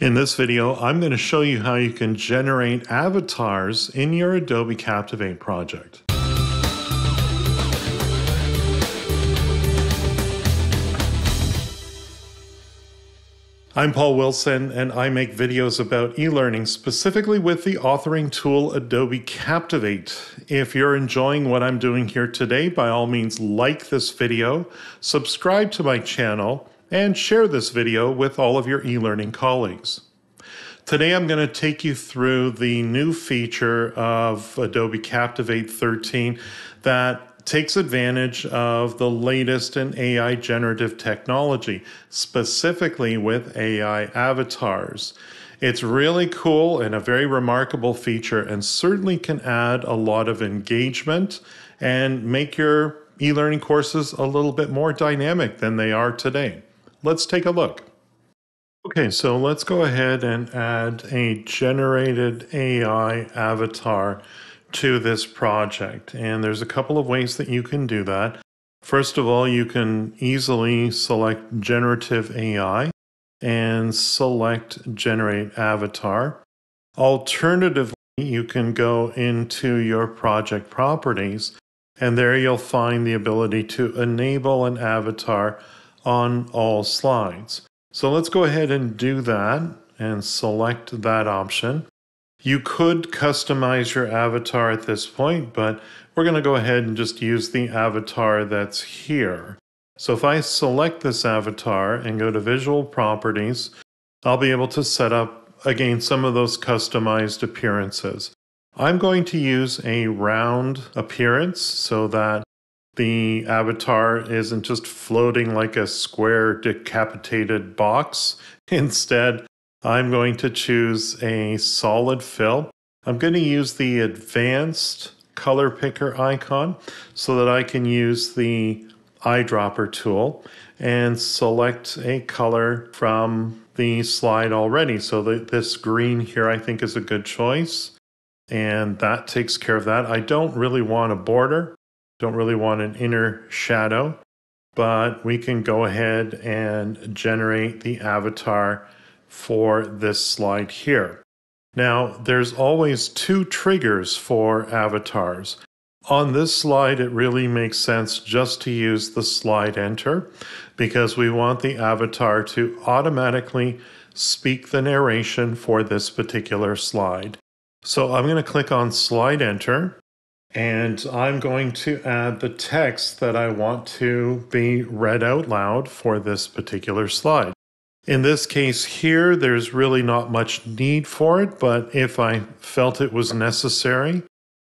In this video, I'm going to show you how you can generate avatars in your Adobe Captivate project. I'm Paul Wilson, and I make videos about e-learning, specifically with the authoring tool Adobe Captivate. If you're enjoying what I'm doing here today, by all means like this video, subscribe to my channel, and share this video with all of your e-learning colleagues. Today I'm going to take you through the new feature of Adobe Captivate 13 that takes advantage of the latest in AI generative technology, specifically with AI avatars. It's really cool and a very remarkable feature and certainly can add a lot of engagement and make your e-learning courses a little bit more dynamic than they are today. Let's take a look. Okay, so let's go ahead and add a generated AI avatar to this project. And there's a couple of ways that you can do that. First of all, you can easily select generative AI and select generate avatar. Alternatively, you can go into your project properties and there you'll find the ability to enable an avatar on all slides. So let's go ahead and do that and select that option. You could customize your avatar at this point, but we're going to go ahead and just use the avatar that's here. So if I select this avatar and go to visual properties, I'll be able to set up again some of those customized appearances. I'm going to use a round appearance so that the avatar isn't just floating like a square decapitated box. Instead, I'm going to choose a solid fill. I'm going to use the advanced color picker icon so that I can use the eyedropper tool and select a color from the slide already. So that this green here I think is a good choice and that takes care of that. I don't really want a border. Don't really want an inner shadow, but we can go ahead and generate the avatar for this slide here. Now, there's always two triggers for avatars. On this slide, it really makes sense just to use the slide enter because we want the avatar to automatically speak the narration for this particular slide. So I'm going to click on slide enter and I'm going to add the text that I want to be read out loud for this particular slide. In this case here, there's really not much need for it, but if I felt it was necessary,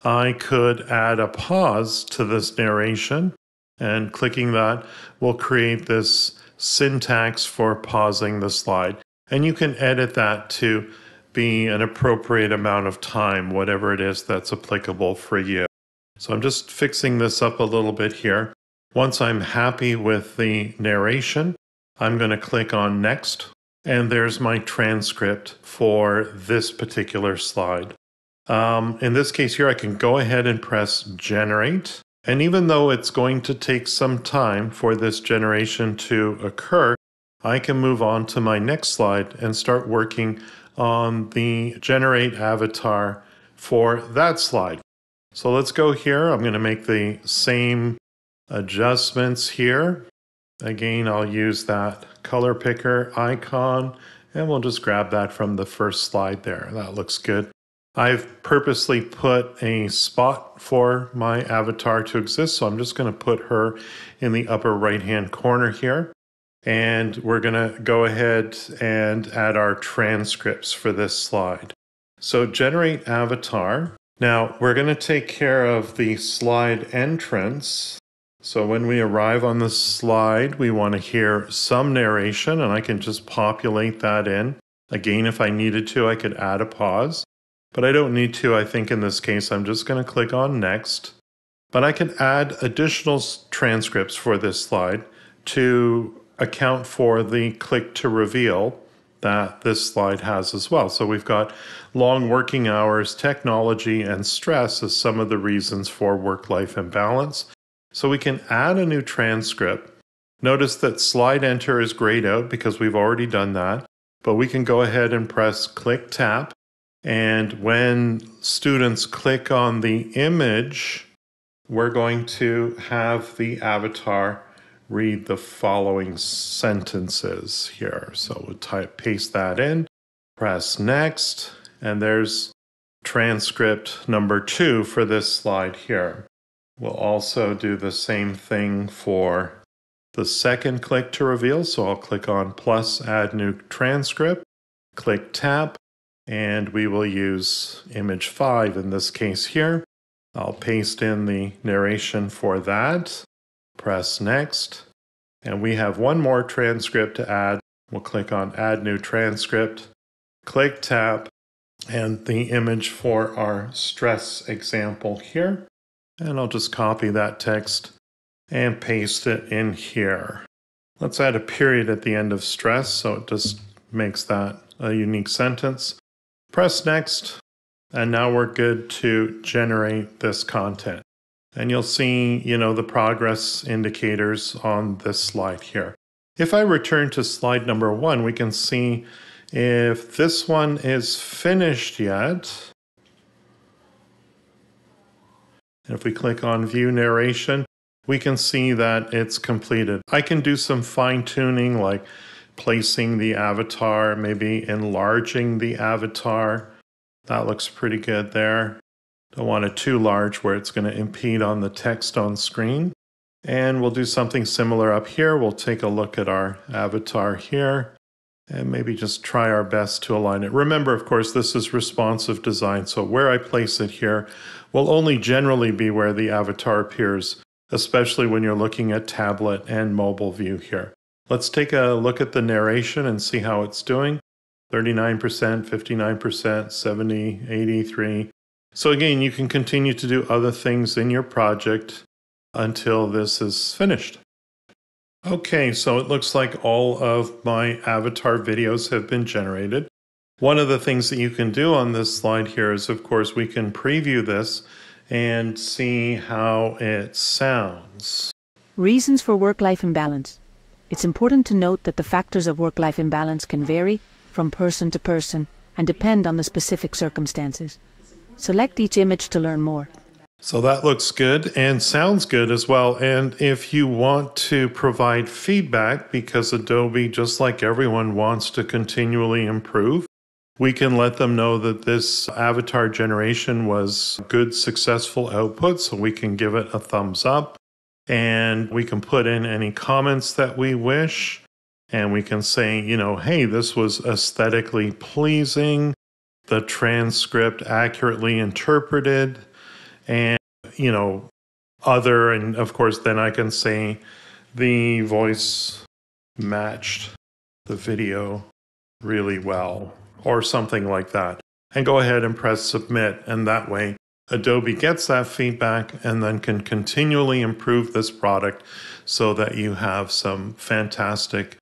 I could add a pause to this narration, and clicking that will create this syntax for pausing the slide. And you can edit that to be an appropriate amount of time, whatever it is that's applicable for you. So I'm just fixing this up a little bit here. Once I'm happy with the narration, I'm going to click on next. And there's my transcript for this particular slide. Um, in this case here, I can go ahead and press generate. And even though it's going to take some time for this generation to occur, I can move on to my next slide and start working on the generate avatar for that slide. So let's go here. I'm going to make the same adjustments here. Again, I'll use that color picker icon and we'll just grab that from the first slide there. That looks good. I've purposely put a spot for my avatar to exist, so I'm just going to put her in the upper right hand corner here. And we're going to go ahead and add our transcripts for this slide. So generate avatar. Now we're going to take care of the slide entrance. So when we arrive on the slide, we want to hear some narration and I can just populate that in. Again, if I needed to, I could add a pause, but I don't need to. I think in this case, I'm just going to click on next. But I can add additional transcripts for this slide to account for the click to reveal that this slide has as well. So we've got long working hours, technology, and stress as some of the reasons for work-life imbalance. So we can add a new transcript. Notice that slide enter is grayed out because we've already done that. but we can go ahead and press click tap. And when students click on the image, we're going to have the avatar read the following sentences here. So we'll type, paste that in, press next, and there's transcript number two for this slide here. We'll also do the same thing for the second click to reveal. So I'll click on plus add new transcript, click tap, and we will use image five in this case here. I'll paste in the narration for that, press next, and we have one more transcript to add. We'll click on add new transcript, click tap, and the image for our stress example here. And I'll just copy that text and paste it in here. Let's add a period at the end of stress so it just makes that a unique sentence. Press next, and now we're good to generate this content. And you'll see, you know, the progress indicators on this slide here. If I return to slide number one, we can see if this one is finished yet. And if we click on view narration, we can see that it's completed. I can do some fine tuning like placing the avatar, maybe enlarging the avatar. That looks pretty good there. Don't want it too large where it's going to impede on the text on screen. And we'll do something similar up here. We'll take a look at our avatar here and maybe just try our best to align it. Remember, of course, this is responsive design, so where I place it here will only generally be where the avatar appears especially when you're looking at tablet and mobile view here. Let's take a look at the narration and see how it's doing. 39%, 59%, 70, 83. So again, you can continue to do other things in your project until this is finished. Okay, so it looks like all of my avatar videos have been generated. One of the things that you can do on this slide here is, of course, we can preview this and see how it sounds. Reasons for work life imbalance. It's important to note that the factors of work life imbalance can vary from person to person and depend on the specific circumstances. Select each image to learn more. So that looks good and sounds good as well. And if you want to provide feedback, because Adobe, just like everyone, wants to continually improve, we can let them know that this avatar generation was good, successful output, so we can give it a thumbs up. And we can put in any comments that we wish. And we can say, you know, hey, this was aesthetically pleasing, the transcript accurately interpreted, and, you know, other. And of course, then I can say the voice matched the video really well or something like that. And go ahead and press submit. And that way, Adobe gets that feedback and then can continually improve this product so that you have some fantastic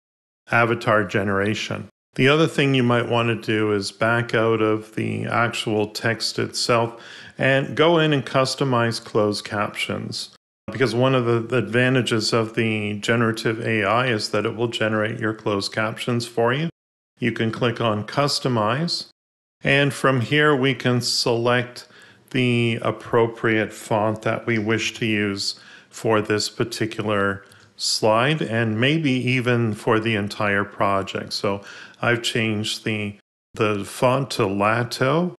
avatar generation. The other thing you might want to do is back out of the actual text itself and go in and customize closed captions. Because one of the advantages of the generative AI is that it will generate your closed captions for you you can click on Customize. And from here, we can select the appropriate font that we wish to use for this particular slide and maybe even for the entire project. So I've changed the, the font to Lato.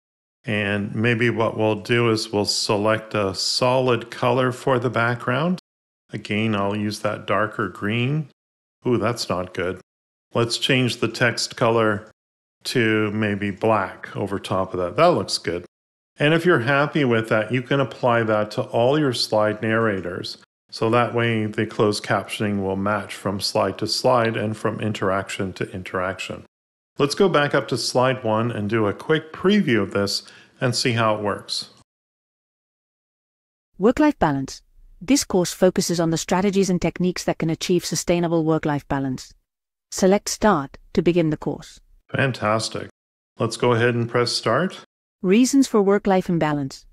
And maybe what we'll do is we'll select a solid color for the background. Again, I'll use that darker green. Ooh, that's not good. Let's change the text color to maybe black over top of that. That looks good. And if you're happy with that, you can apply that to all your slide narrators. So that way the closed captioning will match from slide to slide and from interaction to interaction. Let's go back up to slide one and do a quick preview of this and see how it works. Work-life balance. This course focuses on the strategies and techniques that can achieve sustainable work-life balance. Select Start to begin the course. Fantastic. Let's go ahead and press Start. Reasons for work life imbalance.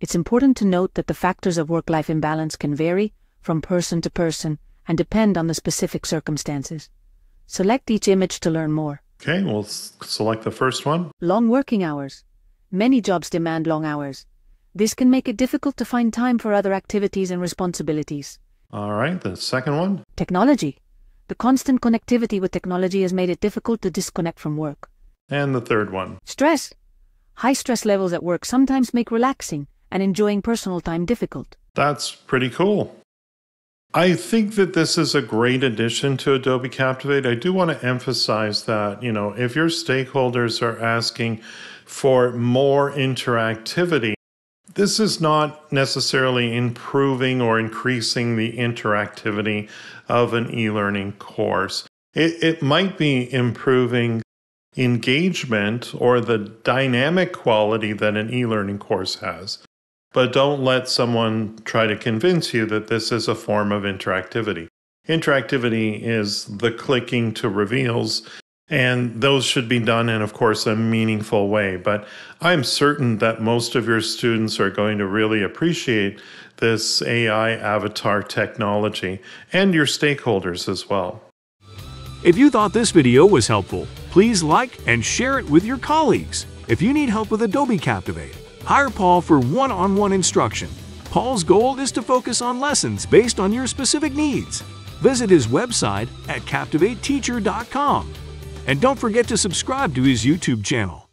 It's important to note that the factors of work life imbalance can vary from person to person and depend on the specific circumstances. Select each image to learn more. Okay, we'll s- select the first one. Long working hours. Many jobs demand long hours. This can make it difficult to find time for other activities and responsibilities. All right, the second one. Technology. The constant connectivity with technology has made it difficult to disconnect from work. And the third one. Stress. High stress levels at work sometimes make relaxing and enjoying personal time difficult. That's pretty cool. I think that this is a great addition to Adobe Captivate. I do want to emphasize that, you know, if your stakeholders are asking for more interactivity, this is not necessarily improving or increasing the interactivity of an e learning course. It, it might be improving engagement or the dynamic quality that an e learning course has. But don't let someone try to convince you that this is a form of interactivity. Interactivity is the clicking to reveals, and those should be done in, of course, a meaningful way. But I'm certain that most of your students are going to really appreciate this AI avatar technology and your stakeholders as well. If you thought this video was helpful, please like and share it with your colleagues. If you need help with Adobe Captivate, hire Paul for one-on-one instruction. Paul's goal is to focus on lessons based on your specific needs. Visit his website at captivateteacher.com. And don't forget to subscribe to his YouTube channel.